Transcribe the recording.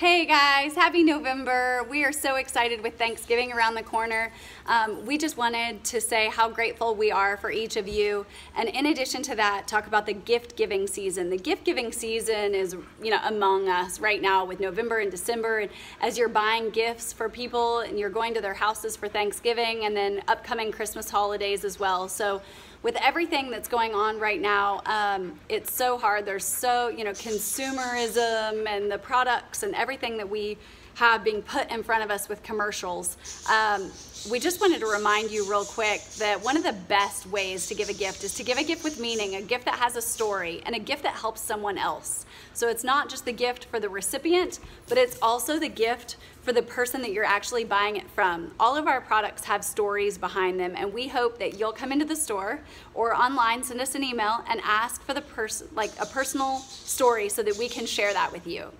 Hey guys, happy November. We are so excited with Thanksgiving around the corner. Um, we just wanted to say how grateful we are for each of you. And in addition to that, talk about the gift giving season. The gift giving season is, you know, among us right now with November and December. And as you're buying gifts for people and you're going to their houses for Thanksgiving and then upcoming Christmas holidays as well. So with everything that's going on right now, um, it's so hard. There's so, you know, consumerism and the products and everything that we have being put in front of us with commercials. Um, we just wanted to remind you real quick that one of the best ways to give a gift is to give a gift with meaning, a gift that has a story, and a gift that helps someone else. So it's not just the gift for the recipient, but it's also the gift for the person that you're actually buying it from. All of our products have stories behind them, and we hope that you'll come into the store or online, send us an email, and ask for the person, like a personal story, so that we can share that with you.